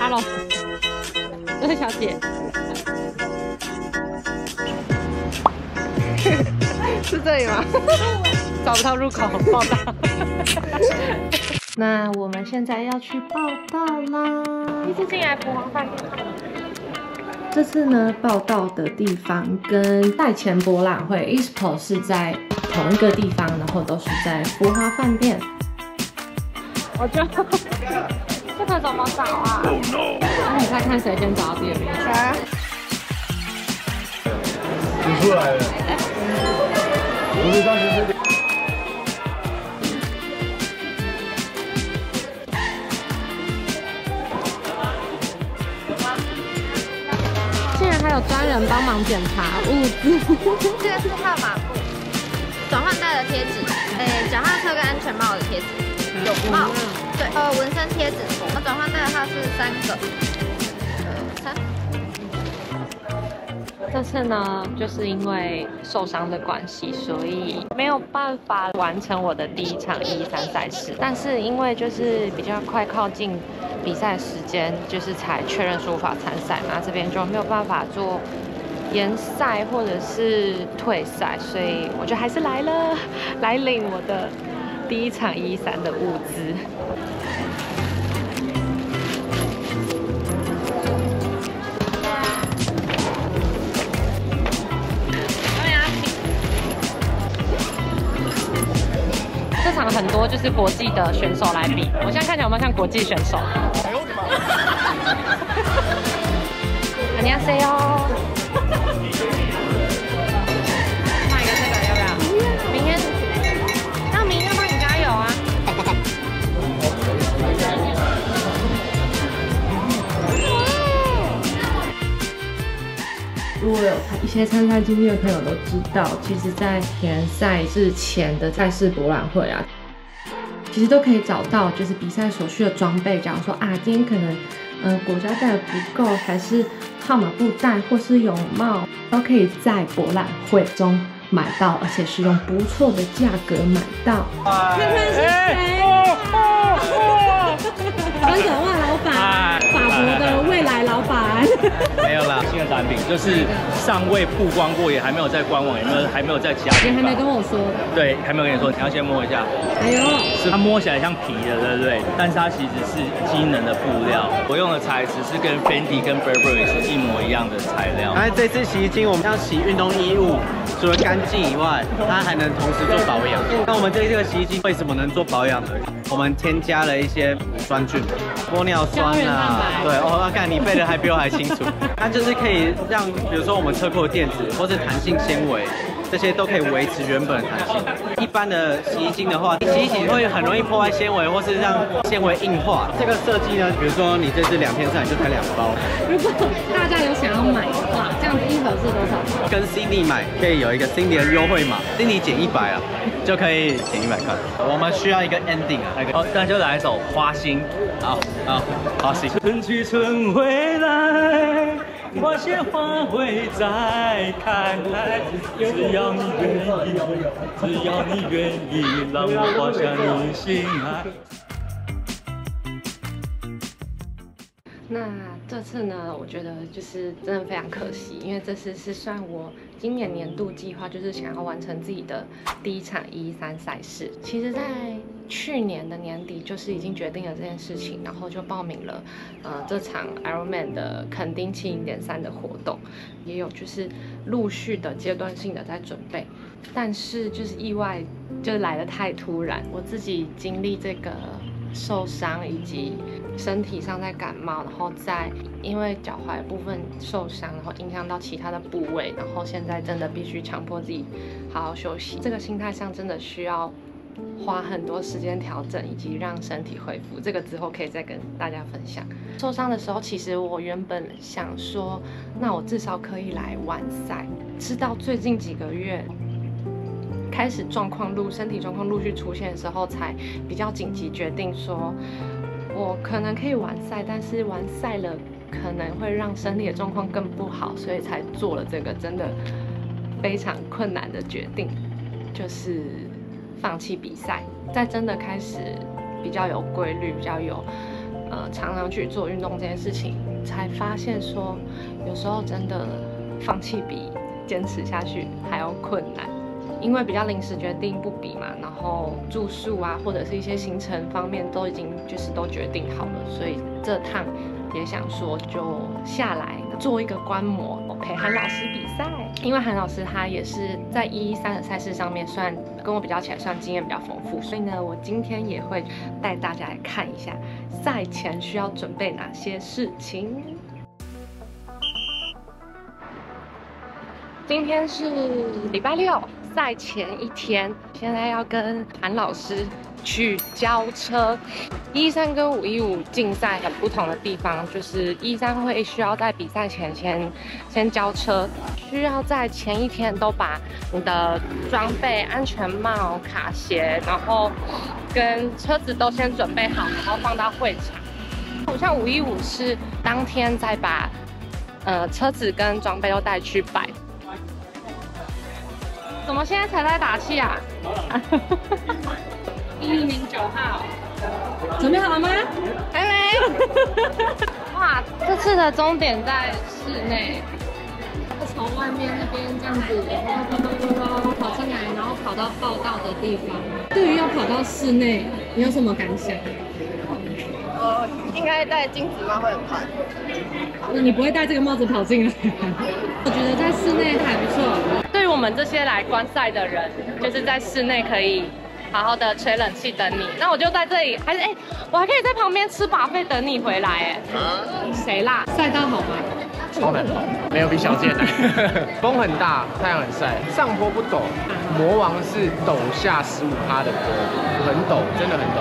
Hello，这位小姐，是这里吗？找不到入口，报道。那我们现在要去报道啦！第一次进来福华饭店。这次呢，报道的地方跟代前博览会 Expo 是在同一个地方，然后都是在福华饭店。我就 这个怎么找啊？那你再看谁先找到第二名？谁？你出来了。我是当时是。专人帮忙检查物资。这个是号码布，转换带的贴纸，诶，脚踏车跟安全帽的贴纸，有帽，对，呃，纹身贴纸。我们转换带的话是三个，三。这次呢，就是因为受伤的关系，所以没有办法完成我的第一场一三赛事。但是因为就是比较快靠近。比赛时间就是才确认说无法参赛嘛，这边就没有办法做延赛或者是退赛，所以我就还是来了，来领我的第一场一三的物资。这场很多就是国际的选手来比，我现在看起来有没有像国际选手？안녕하세 요。 如果有一些参赛经历的朋友都知道，其实，在田赛之前的赛事博览会啊，其实都可以找到就是比赛所需的装备。假如说啊，今天可能。嗯，国家带的不够，还是号码布袋或是泳帽，都可以在博览会中买到，而且是用不错的价格买到。看看是谁？三九万老板，法国的未来老板。没有啦，新的产品就是尚未曝光过，也还没有在官网，也没有还没有在家。你还没跟我说。对，还没有跟你说，你要先摸一下。哎呦，是它摸起来像皮的，对不对？但是它其实是机能的布料，我用的材质是跟 Fendi 跟 Burberry 是一模一样的材料。那，这次洗衣机我们要洗运动衣物，除了干净以外，它还能同时做保养。那我们这个洗衣机为什么能做保养呢？我们添加了一些乳酸菌，玻尿酸啊，对，哦，看你背的还比我还清楚。它就是可以让，比如说我们车库的垫子或是弹性纤维，这些都可以维持原本的弹性。一般的洗衣精的话，洗洗会很容易破坏纤维，或是让纤维硬化。这个设计呢，比如说你这次两天上你就开两包。如果大家有想要买的话，这样子一盒是多少？跟 Cindy 买可以有一个 Cindy 的优惠码，Cindy 减一百啊，就可以减一百块。我们需要一个 ending 啊，好，那就来一首花心。好，好，花心。春去春回来。花谢花会再开，只要你愿意，只要你愿意，让我画下你心海。那这次呢？我觉得就是真的非常可惜，因为这次是算我今年年度计划，就是想要完成自己的第一场一三赛事。其实，在去年的年底就是已经决定了这件事情，然后就报名了呃这场 Ironman 的垦丁七零点三的活动，也有就是陆续的阶段性的在准备，但是就是意外就来的太突然，我自己经历这个。受伤以及身体上在感冒，然后再因为脚踝部分受伤，然后影响到其他的部位，然后现在真的必须强迫自己好好休息。这个心态上真的需要花很多时间调整，以及让身体恢复。这个之后可以再跟大家分享。受伤的时候，其实我原本想说，那我至少可以来完赛。直到最近几个月。开始状况陆身体状况陆续出现的时候，才比较紧急决定说，我可能可以完赛，但是完赛了可能会让身体的状况更不好，所以才做了这个真的非常困难的决定，就是放弃比赛。在真的开始比较有规律，比较有呃常常去做运动这件事情，才发现说有时候真的放弃比坚持下去还要困难。因为比较临时决定不比嘛，然后住宿啊或者是一些行程方面都已经就是都决定好了，所以这趟也想说就下来做一个观摩，陪韩老师比赛。因为韩老师他也是在一一三的赛事上面算跟我比较起来算经验比较丰富，所以呢我今天也会带大家来看一下赛前需要准备哪些事情。今天是礼拜六。赛前一天，现在要跟韩老师去交车。一三跟五一五竞赛很不同的地方，就是一三会需要在比赛前先先交车，需要在前一天都把你的装备、安全帽、卡鞋，然后跟车子都先准备好，然后放到会场。像五一五是当天再把呃车子跟装备都带去摆。怎么现在才在打气啊？一零九号，准备好了吗？还没。哇，这次的终点在室内，从外面那边这样子，跑进来，然后跑到报道的地方。对于要跑到室内，你有什么感想？呃，应该戴金子帽会很快。那你不会戴这个帽子跑进来？我觉得在室内还不错。我们这些来观赛的人，就是在室内可以好好的吹冷气等你。那我就在这里，还是哎，我还可以在旁边吃把费等你回来哎。谁啦？赛道好吗？超难跑，没有比小健难。风很大，太阳很晒，上坡不陡，魔王是陡下十五趴的坡，很陡，真的很陡。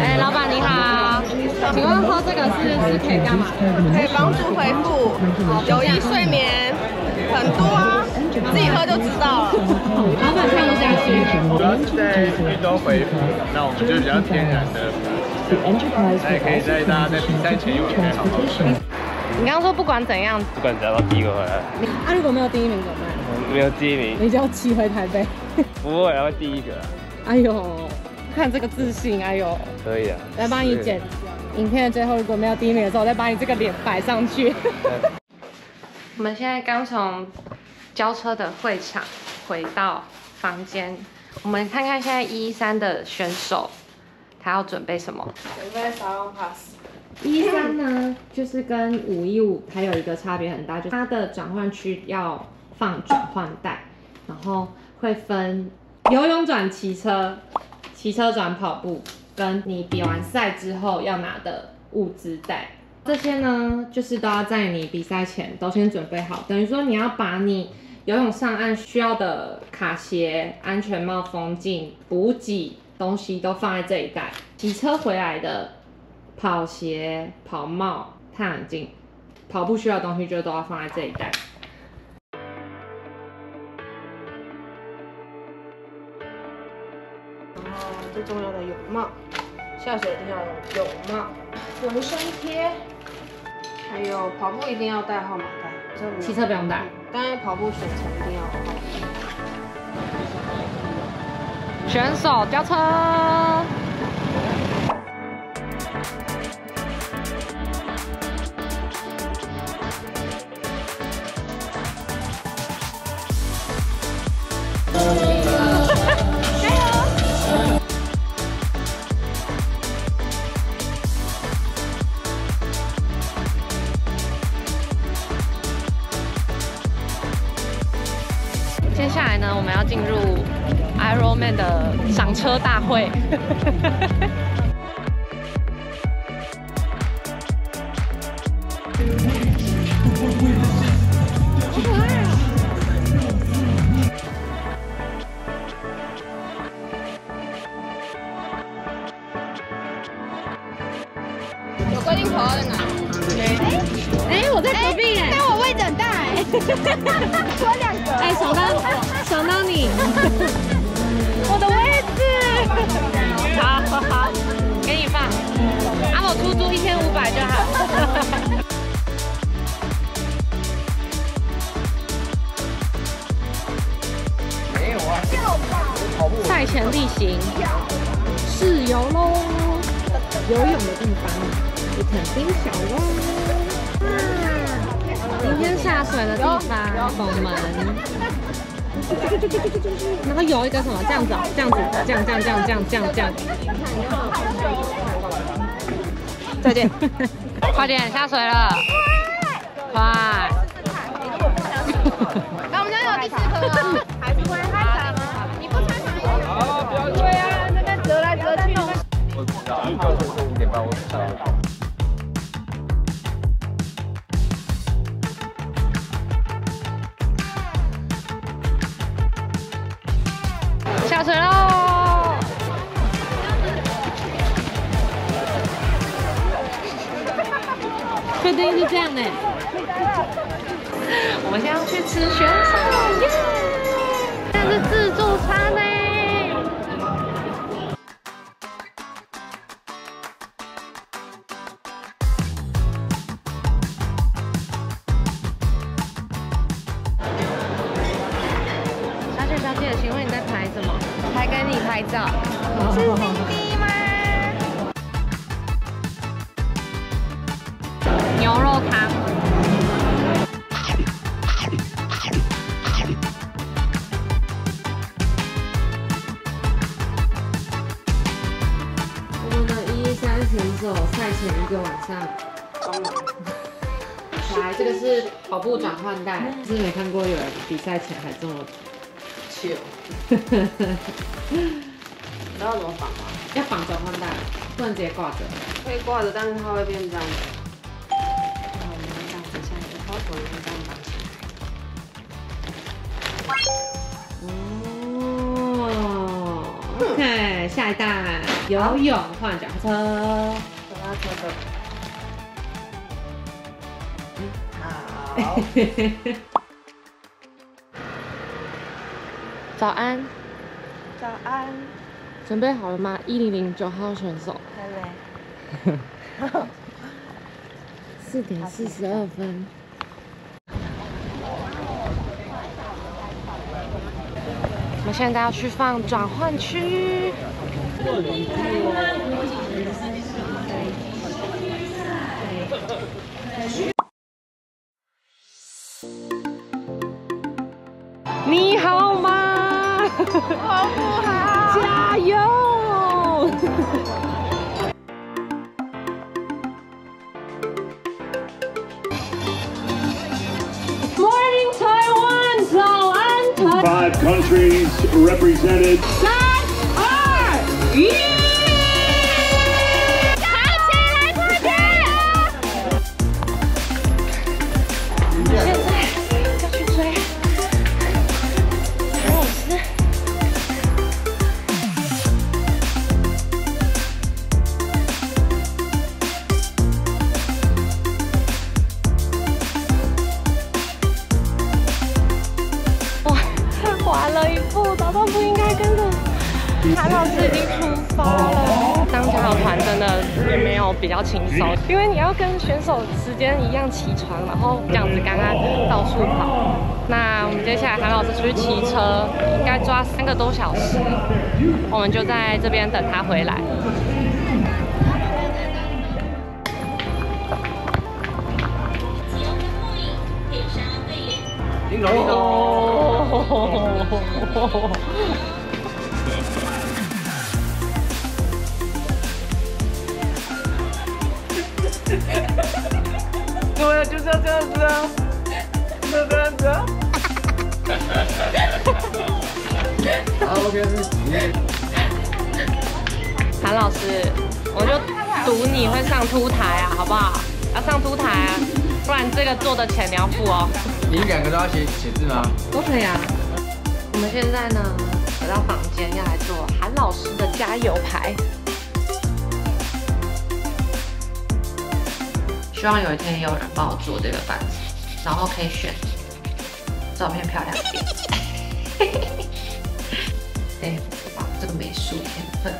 哎，老板你好，请问喝这个是是可以干嘛？可以帮助恢复有益睡眠。很多啊，自己喝就知道了。老板看不下去。主要是在运动回复，那我们就比较天然的，那也可以在大家在比赛前一晚可以好好睡。你刚刚说不管怎样，不管怎样都第一个回来。啊，如果没有第一名怎么办？没有第一名，你就要骑回台北。不会，要第一个。哎呦，看这个自信，哎呦。可以啊。来帮你剪影片的最后，如果没有第一名的时候，我再把你这个脸摆上去。我们现在刚从交车的会场回到房间，我们看看现在一三的选手他要准备什么？准备 Salon Pass。一三呢，就是跟五一五还有一个差别很大，就它的转换区要放转换带，然后会分游泳转骑车、骑车转跑步，跟你比完赛之后要拿的物资袋。这些呢，就是都要在你比赛前都先准备好，等于说你要把你游泳上岸需要的卡鞋、安全帽、风镜、补给东西都放在这一袋。骑车回来的跑鞋、跑帽、太阳镜、跑步需要的东西就都要放在这一袋。然后最重要的泳帽，下水一定要有有帽、纹身贴。还有跑步一定要带号码带，骑车不用带，但是跑步选程一定要。号码选手交车。进入 Ironman 的赏车大会。赛前例行，试游喽，游泳的地方是垦丁小湾。今天下水的地方，拱门。然后有一个什么这样子，这样子，这样这样这样这样这样这样。再见，快点下水了，快！那我们家有第四颗哦，还是会这样呢？我们现在要去吃旋手耶！这是自助餐呢。换带，是没看过有人比赛前还这么糗。你知道怎么绑吗？要绑着换代，不能直接挂着。可以挂着，但是它会变这样子。那我们这样子，下一个抛头这样绑起来。哦，OK，下一代游泳换脚踏车。脚踏车的。早安，早安。准备好了吗？一零零九号选手。四点四十二分。我们现在要去放转换区。你好吗？好不好？加油！ Morning Taiwan，早安台。 Five countries represented. 三二一。 比较轻松，因为你要跟选手时间一样起床，然后这样子刚刚到处跑。那我们接下来韩老师出去骑车，应该抓三个多小时，我们就在这边等他回来。叮咚叮咚。对啊，就是要这样子啊，就是要这样子啊。好，OK，韩老师，我就赌你会上凸台啊，好不好？要上凸台啊，不然这个做的钱你要付哦。你们两个都要写写字吗？都可以啊。我们现在呢，回到房间要来做韩老师的加油牌。希望有一天也有人帮我做这个板子，然后可以选照片漂亮一点。哎，哇，这个美术天分。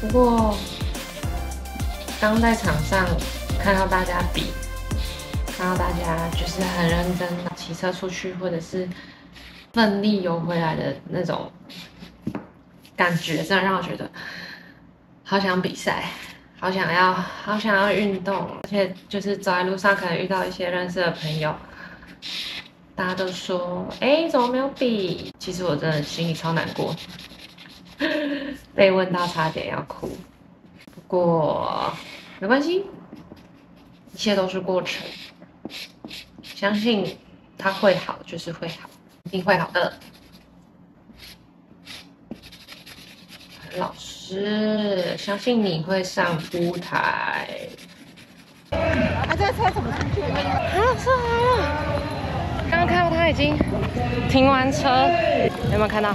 不过，刚在场上看到大家比，看到大家就是很认真的骑车出去，或者是奋力游回来的那种感觉，真的让我觉得好想比赛，好想要，好想要运动，而且就是走在路上可能遇到一些认识的朋友，大家都说，哎，怎么没有比？其实我真的心里超难过，被问到差点要哭，不过没关系，一切都是过程，相信它会好，就是会好，一定会好的。很老实师，相信你会上舞台。啊，这个车怎么出去？韩老师来了，刚刚看到他已经停完车，有没有看到？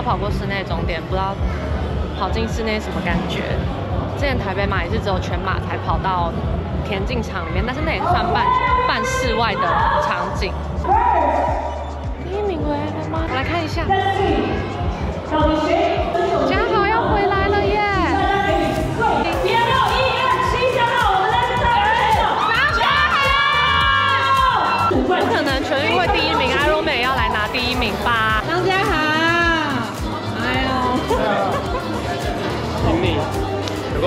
有跑过室内终点，不知道跑进室内什么感觉。之前台北马也是只有全马才跑到田径场里面，但是那也是算半半室外的场景。第一名回来了吗？来看一下。嘉豪要回来了耶！不可能全运会第一名，Ironman 也要来拿第一名吧？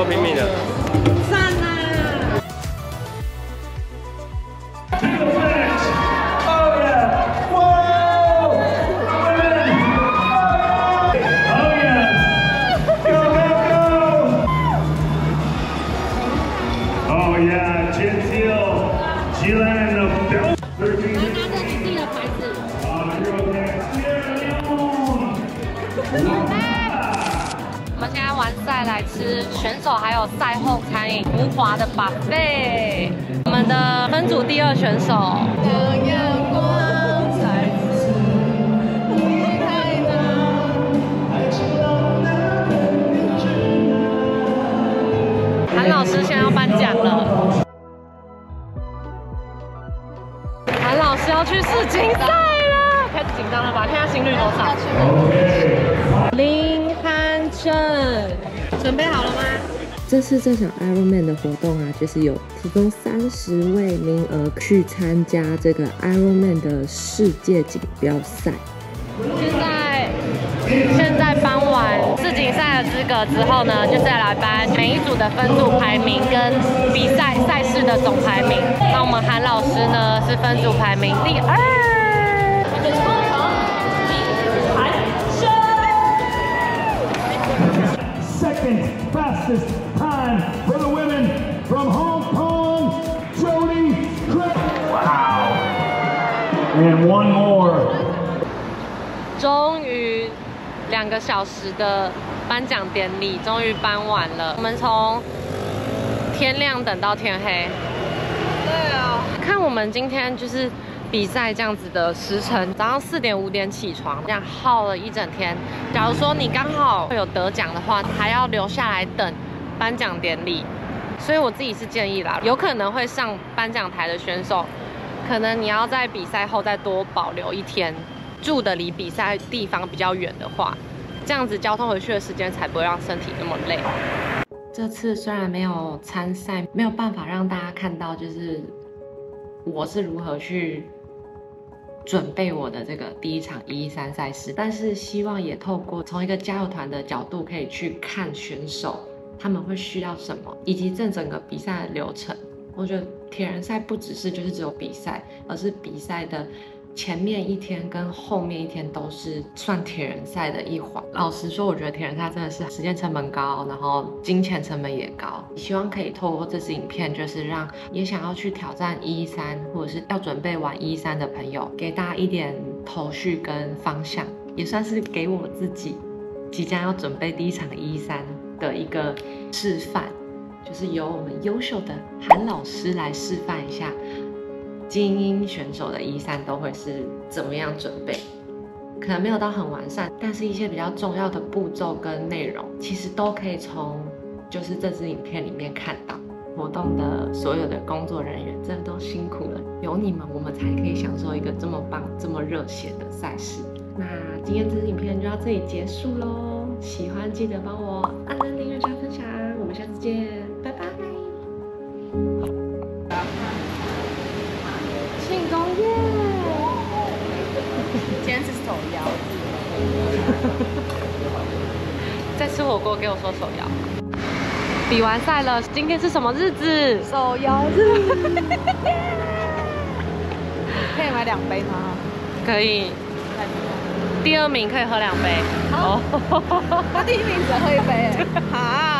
拼命的。老师现在要颁奖了。韩老师要去世锦赛了，开始紧张了吧？看下心率多少？林汉正，准备好了吗？这次这场 Ironman 的活动啊，就是有提供三十位名额去参加这个 Ironman 的世界锦标赛。现在现在颁完世锦赛的资格之后呢，就是要来颁每一组的分组排名跟比赛赛事的总排名。那我们韩老师呢是分组排名第二。Second fastest time for the women from Hong Kong, Jody Craig. Wow. And one more. 终于两个小时的颁奖典礼终于颁完了，我们从天亮等到天黑。对啊，看我们今天就是比赛这样子的时辰，早上四点五点起床，这样耗了一整天。假如说你刚好会有得奖的话，还要留下来等颁奖典礼。所以我自己是建议啦，有可能会上颁奖台的选手，可能你要在比赛后再多保留一天，住的离比赛地方比较远的话，这样子交通回去的时间才不会让身体那么累。这次虽然没有参赛，没有办法让大家看到，就是我是如何去准备我的这个第一场一一三赛事，但是希望也透过从一个加油团的角度，可以去看选手他们会需要什么，以及这整个比赛的流程。我觉得铁人赛不只是就是只有比赛，而是比赛的前面一天跟后面一天都是算铁人赛的一环。老实说，我觉得铁人赛真的是时间成本高，然后金钱成本也高。希望可以透过这支影片，就是让也想要去挑战一三或者是要准备玩一三的朋友，给大家一点头绪跟方向，也算是给我自己即将要准备第一场一三的一个示范。就是由我们优秀的韩老师来示范一下，精英选手的一三都会是怎么样准备。可能没有到很完善，但是一些比较重要的步骤跟内容，其实都可以从就是这支影片里面看到。活动的所有的工作人员真的都辛苦了，有你们，我们才可以享受一个这么棒、这么热血的赛事。那今天这支影片就到这里结束喽，喜欢记得帮我按 在吃火锅，给我说手摇。比完赛了，今天是什么日子？手摇日。可以买两杯吗？可以。第二名可以喝两杯。哦。那第一名只喝一杯。好。